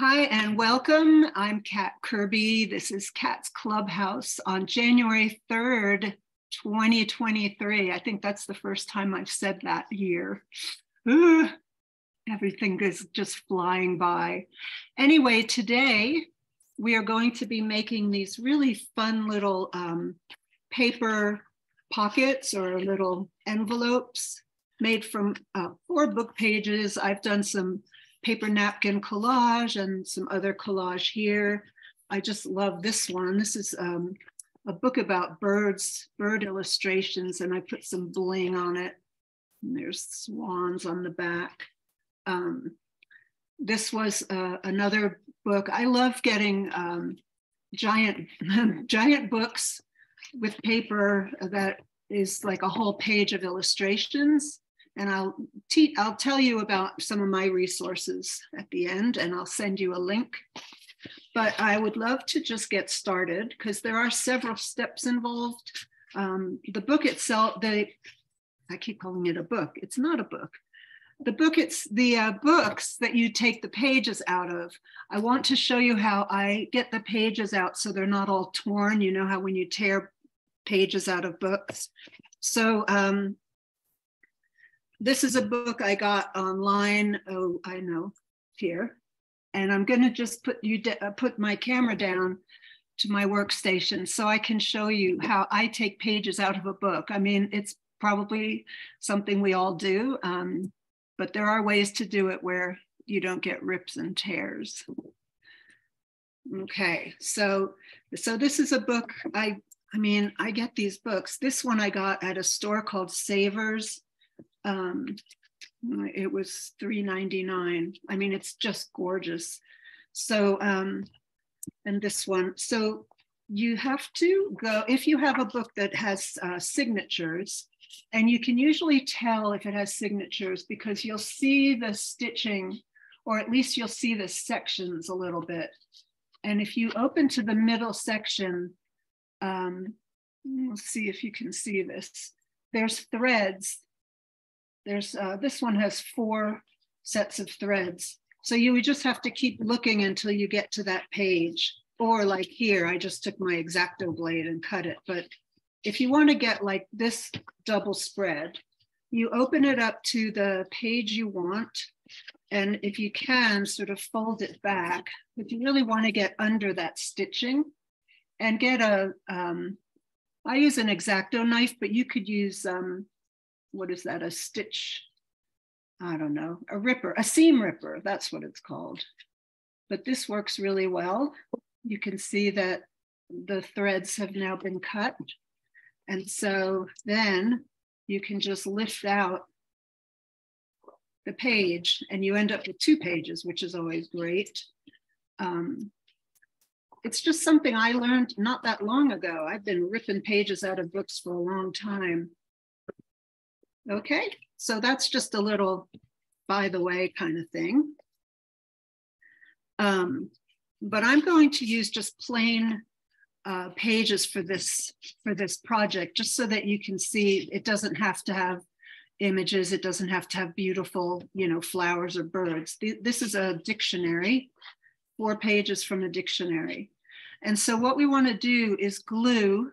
Hi and welcome. I'm Kat Kirby. This is Kat's Clubhouse on January 3rd, 2023. I think that's the first time I've said that year. Ugh, everything is just flying by. Anyway, today we are going to be making these really fun little um, paper pockets or little envelopes made from uh, four book pages. I've done some paper napkin collage and some other collage here. I just love this one. This is um, a book about birds, bird illustrations, and I put some bling on it. And there's swans on the back. Um, this was uh, another book. I love getting um, giant, giant books with paper that is like a whole page of illustrations and I'll te- I'll tell you about some of my resources at the end, and I'll send you a link. But I would love to just get started because there are several steps involved. Um, the book itself, the I keep calling it a book. It's not a book. The book, it's the uh, books that you take the pages out of. I want to show you how I get the pages out so they're not all torn. You know how when you tear pages out of books. So um, this is a book I got online. Oh, I know here. And I'm going to just put you uh, put my camera down to my workstation so I can show you how I take pages out of a book. I mean, it's probably something we all do, um, but there are ways to do it where you don't get rips and tears. Okay, so so this is a book I I mean I get these books. This one I got at a store called Savers um, it was 3.99 i mean it's just gorgeous. So um and this one so you have to go if you have a book that has uh, signatures and you can usually tell if it has signatures because you'll see the stitching or at least you'll see the sections a little bit. And if you open to the middle section um, let's see if you can see this. There's threads there's uh, this one has four sets of threads. So you would just have to keep looking until you get to that page. Or like here, I just took my X-Acto blade and cut it. But if you want to get like this double spread, you open it up to the page you want. And if you can, sort of fold it back. If you really want to get under that stitching and get a, um, I use an X-Acto knife, but you could use um, what is that, a stitch, I don't know, a ripper, a seam ripper, that's what it's called. But this works really well. You can see that the threads have now been cut. And so then you can just lift out the page and you end up with two pages, which is always great. Um, it's just something I learned not that long ago. I've been ripping pages out of books for a long time. Okay, so that's just a little by the way kind of thing. Um, but I'm going to use just plain uh, pages for this for this project, just so that you can see it doesn't have to have images. It doesn't have to have beautiful, you know, flowers or birds. This is a dictionary, four pages from a dictionary. And so what we want to do is glue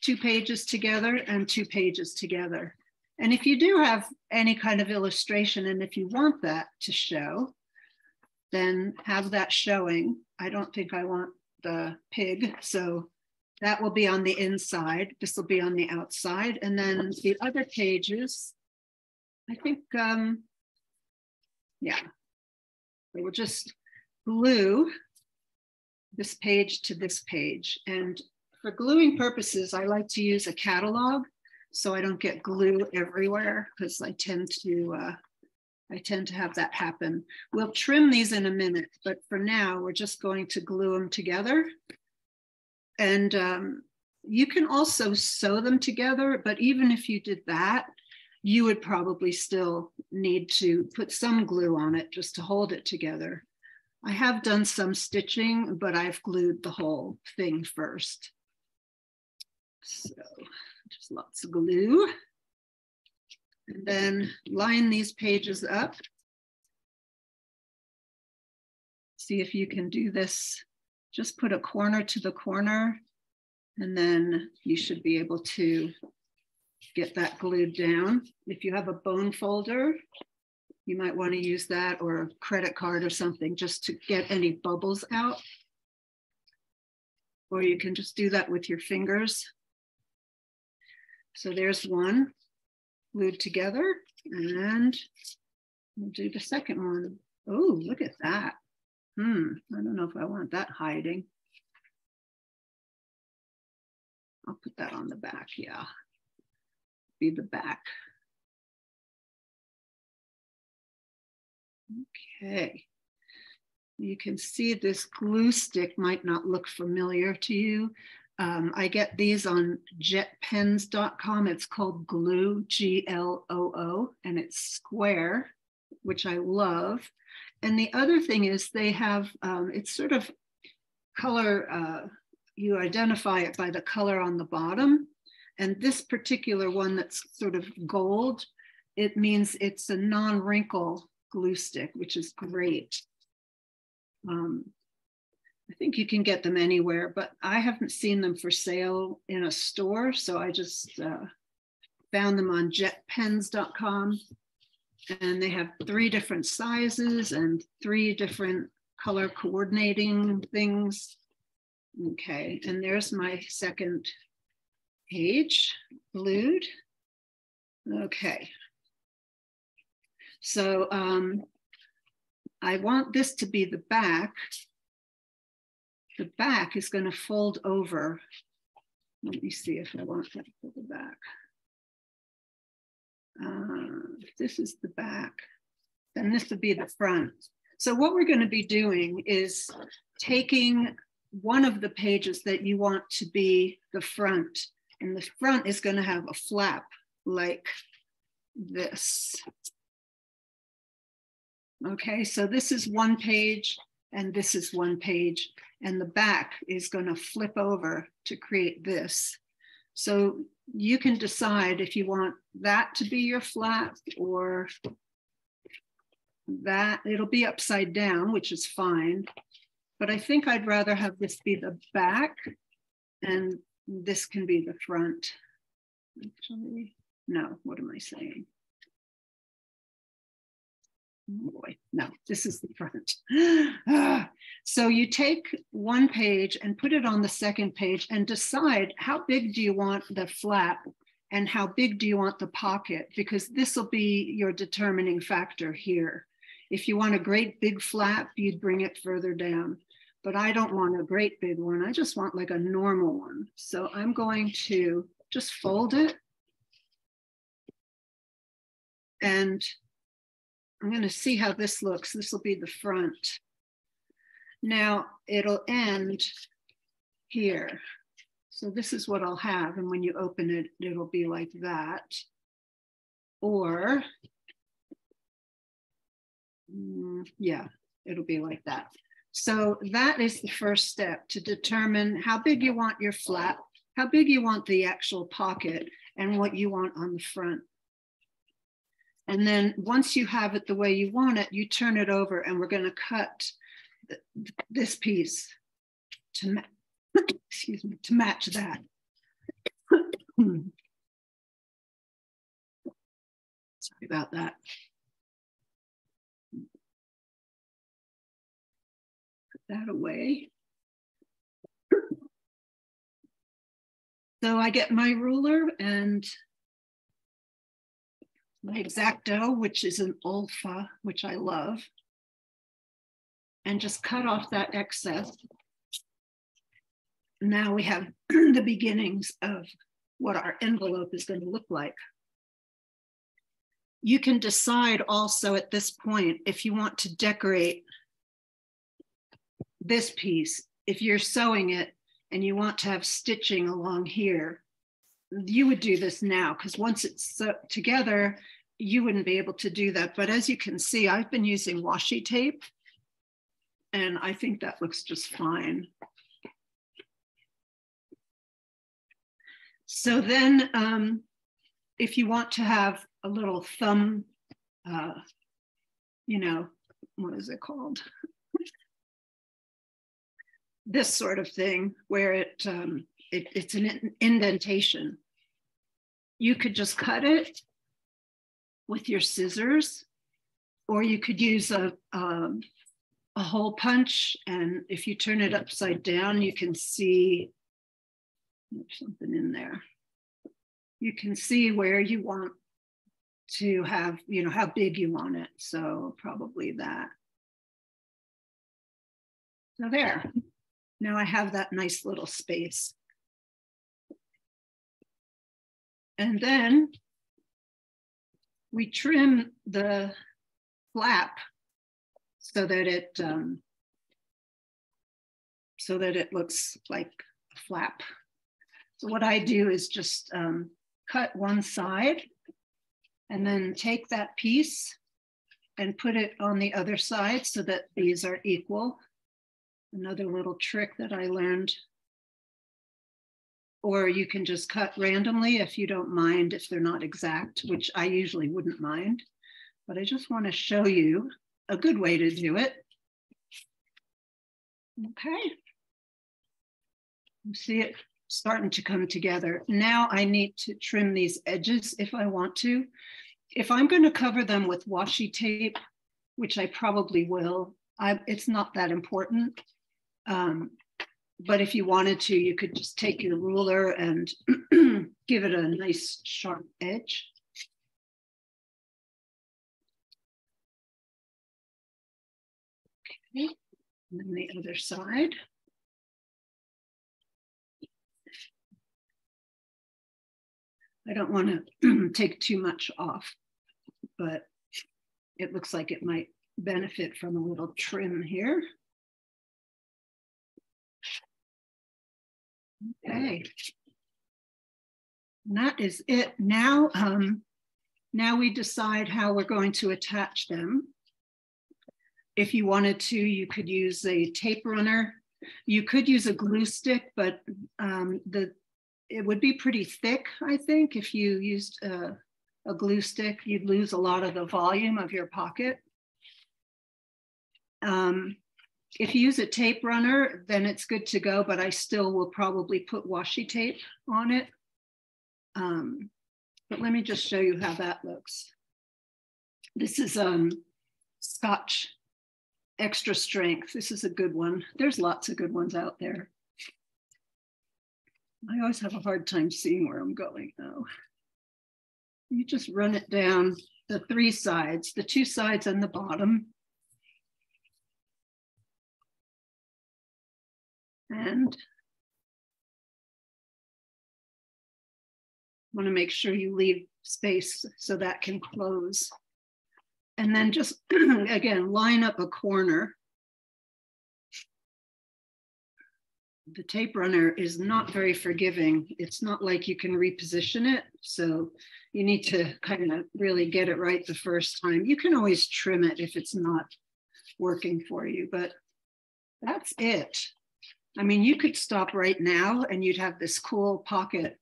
two pages together and two pages together. And if you do have any kind of illustration, and if you want that to show, then have that showing. I don't think I want the pig, so that will be on the inside. This will be on the outside. And then the other pages, I think, um, yeah, we will just glue this page to this page. And for gluing purposes, I like to use a catalog so I don't get glue everywhere because I tend to uh, I tend to have that happen. We'll trim these in a minute, but for now we're just going to glue them together. And um, you can also sew them together, but even if you did that, you would probably still need to put some glue on it just to hold it together. I have done some stitching, but I've glued the whole thing first. So just lots of glue. And then line these pages up. see if you can do this. Just put a corner to the corner and then you should be able to get that glued down. If you have a bone folder, you might want to use that or a credit card or something just to get any bubbles out. Or you can just do that with your fingers. So there's one glued together and we'll do the second one. Oh, look at that. Hmm, I don't know if I want that hiding. I'll put that on the back, yeah. Be the back. Okay. You can see this glue stick might not look familiar to you. Um, I get these on jetpens.com. It's called Gloo, G L O O, and it's square, which I love. And the other thing is they have, um, it's sort of color, uh, you identify it by the color on the bottom. And this particular one that's sort of gold, it means it's a non wrinkle glue stick, which is great. Um, I think you can get them anywhere, but I haven't seen them for sale in a store. So I just uh, found them on jetpens.com. And they have three different sizes and three different color coordinating things. Okay, and there's my second page, glued. Okay. So um, I want this to be the back. The back is going to fold over. Let me see if I want that for the back. Uh, this is the back, then this would be the front. So what we're going to be doing is taking one of the pages that you want to be the front, and the front is going to have a flap like this. Okay, so this is one page and this is one page, and the back is going to flip over to create this. So you can decide if you want that to be your flap or that it'll be upside down, which is fine. But I think I'd rather have this be the back and this can be the front. Actually, no, what am I saying? Oh boy, no, this is the front. Ah, so you take one page and put it on the second page and decide how big do you want the flap and how big do you want the pocket because this will be your determining factor here. If you want a great big flap, you'd bring it further down. But I don't want a great big one. I just want like a normal one. So I'm going to just fold it and I'm going to see how this looks. This will be the front. Now it'll end here. So this is what I'll have. And when you open it, it'll be like that. Or, mm, yeah, it'll be like that. So that is the first step to determine how big you want your flap, how big you want the actual pocket, and what you want on the front. And then once you have it the way you want it, you turn it over and we're going to cut this piece to, ma excuse me, to match that. Sorry about that. Put that away. So I get my ruler and my X-Acto, which is an Olfa, which I love, and just cut off that excess. Now we have the beginnings of what our envelope is going to look like. You can decide also at this point if you want to decorate this piece. If you're sewing it and you want to have stitching along here, you would do this now because once it's together, you wouldn't be able to do that. But as you can see, I've been using washi tape and I think that looks just fine. So then um, if you want to have a little thumb, uh, you know, what is it called? this sort of thing where it, um, it it's an indentation. You could just cut it with your scissors, or you could use a, um, a hole punch. And if you turn it upside down, you can see something in there. You can see where you want to have, you know, how big you want it. So probably that. So there. Now I have that nice little space. And then we trim the flap so that it um, so that it looks like a flap. So what I do is just um, cut one side and then take that piece and put it on the other side so that these are equal. Another little trick that I learned. Or you can just cut randomly if you don't mind if they're not exact, which I usually wouldn't mind. But I just want to show you a good way to do it. Okay. You see it starting to come together. Now I need to trim these edges if I want to. If I'm going to cover them with washi tape, which I probably will, I, it's not that important. Um, but if you wanted to, you could just take your ruler and give it a nice sharp edge. And then the other side. I don't want to take too much off, but it looks like it might benefit from a little trim here. Okay. And that is it. Now, um, now we decide how we're going to attach them. If you wanted to, you could use a tape runner. You could use a glue stick, but um, the it would be pretty thick, I think, if you used a, a glue stick, you'd lose a lot of the volume of your pocket. Um, if you use a tape runner, then it's good to go, but I still will probably put washi tape on it. Um, but let me just show you how that looks. This is um, Scotch extra strength. This is a good one. There's lots of good ones out there. I always have a hard time seeing where I'm going now. You just run it down the three sides, the two sides and the bottom. And want to make sure you leave space so that can close. And then just, again, line up a corner the tape runner is not very forgiving. It's not like you can reposition it. So you need to kind of really get it right the first time. You can always trim it if it's not working for you, but that's it. I mean, you could stop right now and you'd have this cool pocket.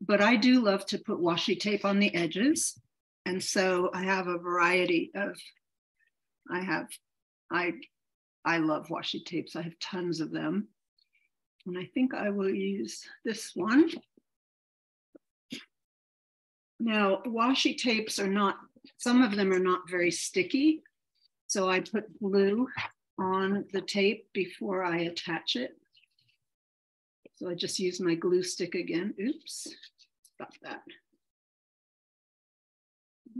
But I do love to put washi tape on the edges. And so I have a variety of, I have, I, I love washi tapes. I have tons of them. And I think I will use this one. Now, washi tapes are not, some of them are not very sticky. So I put glue on the tape before I attach it. So I just use my glue stick again. Oops, stop that.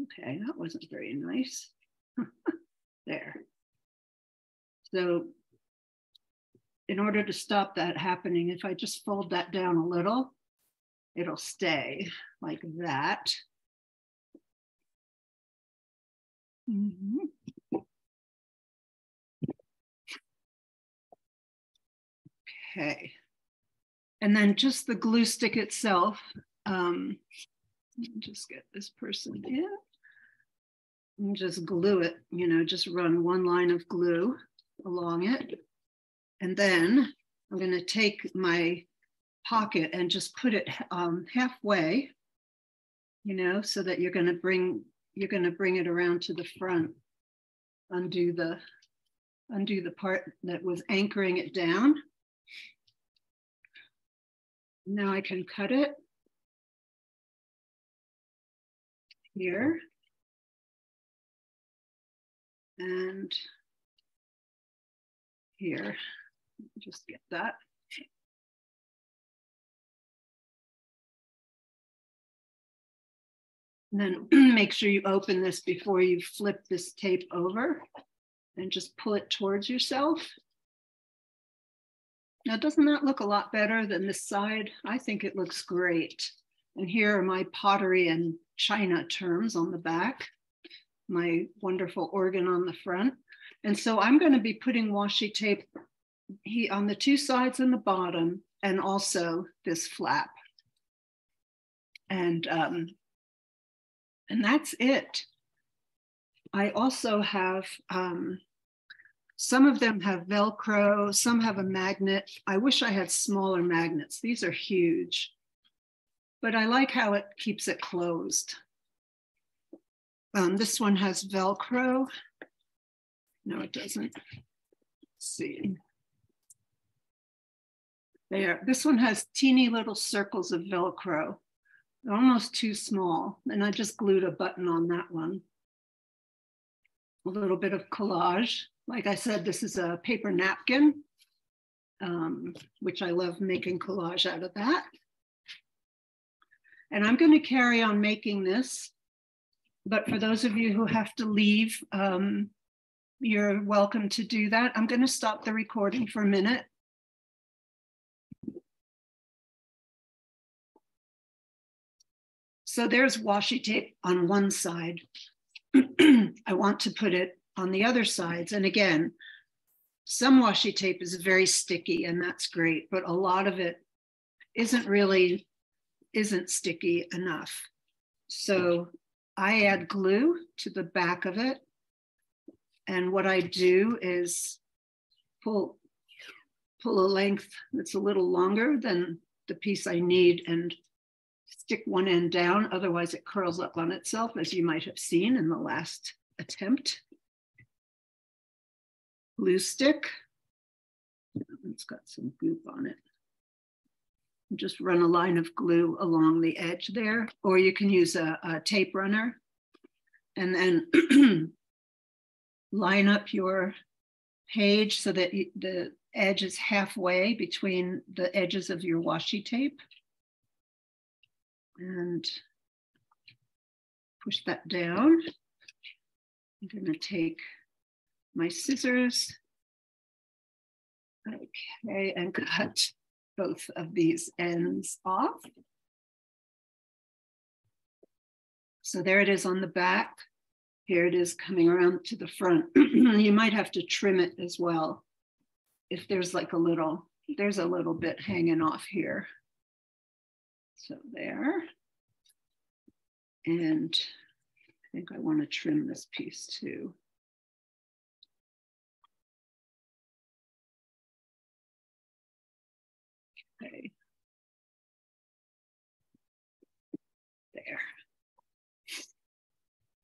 Okay, that wasn't very nice. there. So in order to stop that happening, if I just fold that down a little, it'll stay like that. Mm -hmm. Okay. And then just the glue stick itself, um, just get this person in and just glue it, you know, just run one line of glue along it. And then I'm going to take my pocket and just put it um, halfway, you know, so that you're going to bring you're going to bring it around to the front, undo the undo the part that was anchoring it down, Now I can cut it here. And here, just get that. And then make sure you open this before you flip this tape over and just pull it towards yourself. Now, doesn't that look a lot better than this side? I think it looks great. And here are my pottery and china terms on the back, my wonderful organ on the front. And so I'm going to be putting washi tape on the two sides and the bottom, and also this flap. And, um, and that's it. I also have um, some of them have Velcro, some have a magnet. I wish I had smaller magnets. These are huge, but I like how it keeps it closed. Um, this one has Velcro. No, it doesn't. Let's see. There, this one has teeny little circles of Velcro, They're almost too small. And I just glued a button on that one. A little bit of collage. Like I said, this is a paper napkin, um, which I love making collage out of that. And I'm going to carry on making this. But for those of you who have to leave, um, you're welcome to do that. I'm going to stop the recording for a minute. So there's washi tape on one side. I want to put it on the other sides. And again, some washi tape is very sticky and that's great, but a lot of it isn't really, isn't sticky enough. So I add glue to the back of it. And what I do is pull, pull a length that's a little longer than the piece I need and stick one end down. Otherwise it curls up on itself as you might have seen in the last attempt glue stick. It's got some goop on it. Just run a line of glue along the edge there, or you can use a, a tape runner and then line up your page so that you, the edge is halfway between the edges of your washi tape. And push that down. I'm gonna take my scissors. Okay, and cut both of these ends off. So there it is on the back. Here it is coming around to the front. you might have to trim it as well. If there's like a little, there's a little bit hanging off here. So there. And I think I want to trim this piece too.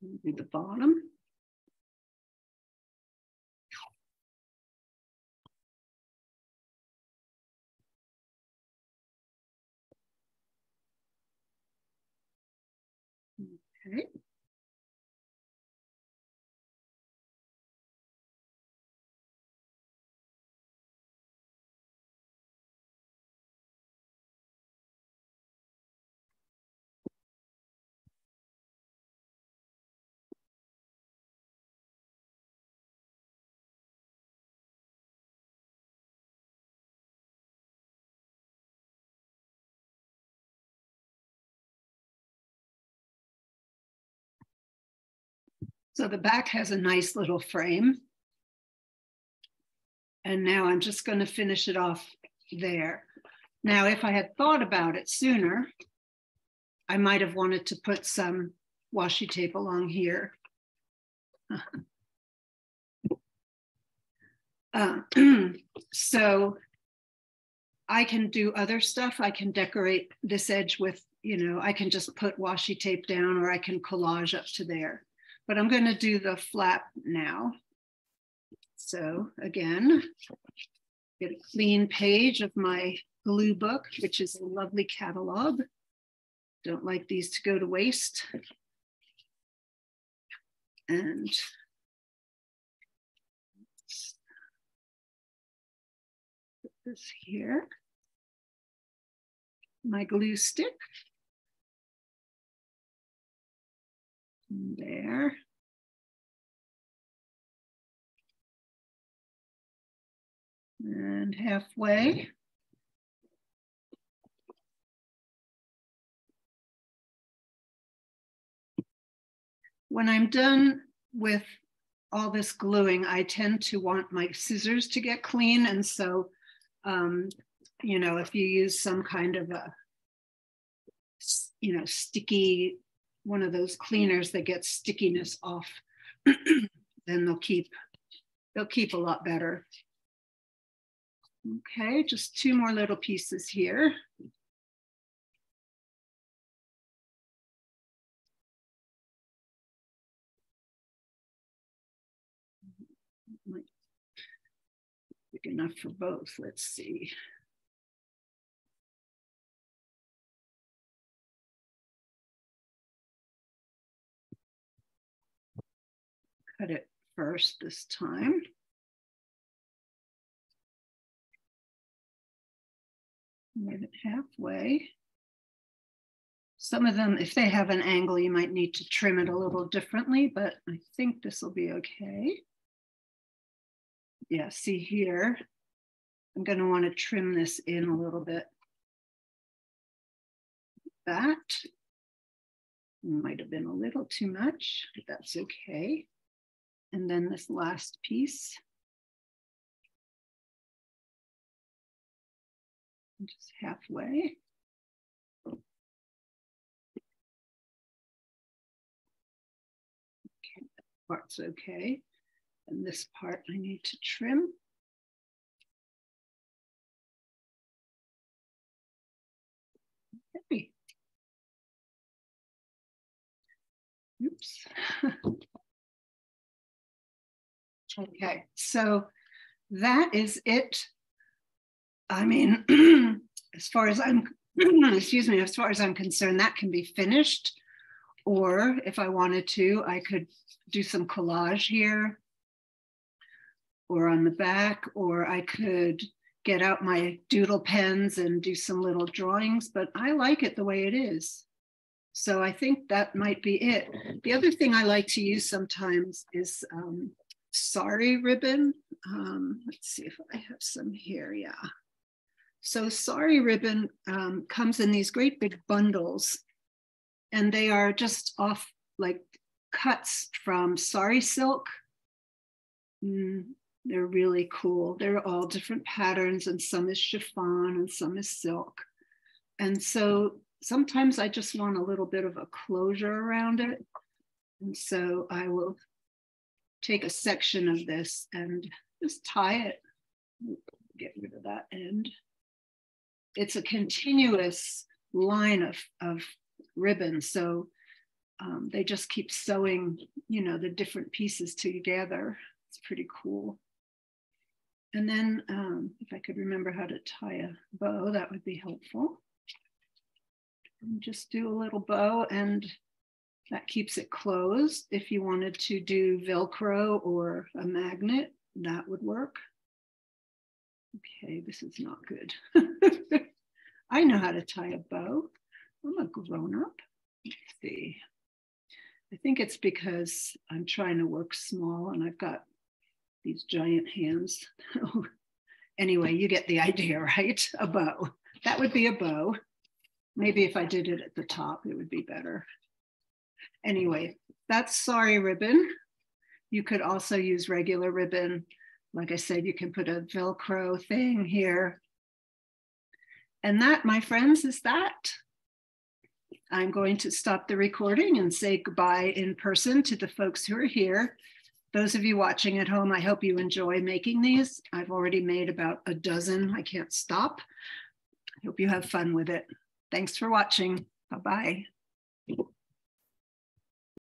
Do the bottom. So the back has a nice little frame. And now I'm just going to finish it off there. Now, if I had thought about it sooner, I might have wanted to put some washi tape along here. uh, so I can do other stuff. I can decorate this edge with, you know, I can just put washi tape down or I can collage up to there but I'm going to do the flap now. So again, get a clean page of my glue book, which is a lovely catalog. Don't like these to go to waste. And put this here. My glue stick. There. And halfway. When I'm done with all this gluing, I tend to want my scissors to get clean. And so, um, you know, if you use some kind of a, you know, sticky, one of those cleaners that gets stickiness off, then they'll keep, they'll keep a lot better. Okay, just two more little pieces here. Big enough for both, let's see. Cut it first this time. Move it halfway. Some of them, if they have an angle, you might need to trim it a little differently, but I think this will be okay. Yeah, see here, I'm gonna to want to trim this in a little bit. That might have been a little too much, but that's okay. And then this last piece. just halfway. Okay, that part's okay. And this part I need to trim. Okay. Oops. okay, so that is it I mean, as far as I'm, excuse me, as far as I'm concerned, that can be finished. Or if I wanted to, I could do some collage here or on the back, or I could get out my doodle pens and do some little drawings, but I like it the way it is. So I think that might be it. The other thing I like to use sometimes is um, sari ribbon. Um, let's see if I have some here. Yeah. So sari ribbon um, comes in these great big bundles, and they are just off like cuts from sari silk. Mm, they're really cool. They're all different patterns, and some is chiffon and some is silk. And so sometimes I just want a little bit of a closure around it. And so I will take a section of this and just tie it, get rid of that end it's a continuous line of, of ribbon. So um, they just keep sewing, you know, the different pieces together. It's pretty cool. And then um, if I could remember how to tie a bow, that would be helpful. And just do a little bow and that keeps it closed. If you wanted to do Velcro or a magnet, that would work. Okay, this is not good. I know how to tie a bow. I'm a grown up. Let's see. I think it's because I'm trying to work small and I've got these giant hands. anyway, you get the idea, right? A bow. That would be a bow. Maybe if I did it at the top, it would be better. Anyway, that's sari ribbon. You could also use regular ribbon like I said, you can put a Velcro thing here. And that, my friends, is that. I'm going to stop the recording and say goodbye in person to the folks who are here. Those of you watching at home, I hope you enjoy making these. I've already made about a dozen. I can't stop. I hope you have fun with it. Thanks for watching. Bye-bye.